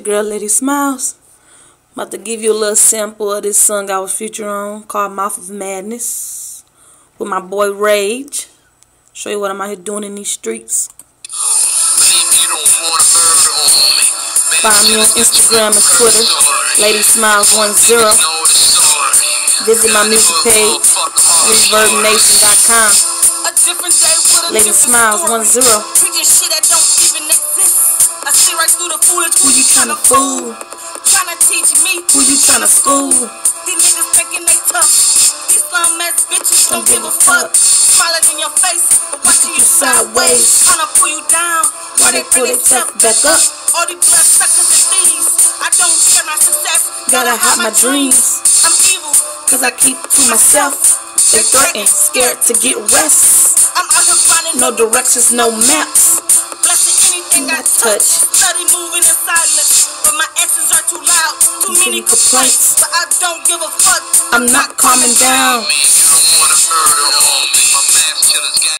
Girl Lady Smiles. I'm about to give you a little sample of this song I was featured on called Mouth of Madness with my boy Rage. Show you what I'm out here doing in these streets. Find me on Instagram and Twitter, Lady Smiles10. Visit my music page, ReverbNation.com. Lady Smiles10. Who you tryna fool? Tryna teach me. Who you tryna school? These niggas thinking they tough. These slum ass bitches don't give a fuck. Smiling in your face, but watching you sideways. Tryna pull you down. Why they pull themselves back up? All these blood suckers and thieves. I don't share my success. Gotta hide my dreams. I'm evil. Cause I keep to myself. They threaten, scared to get rest. I'm out here finding No directions, no maps. Blessing anything I I touch. touch. Study moving in silence, but my answers are too loud. Too many many complaints. complaints, but I don't give a fuck. I'm not calming down.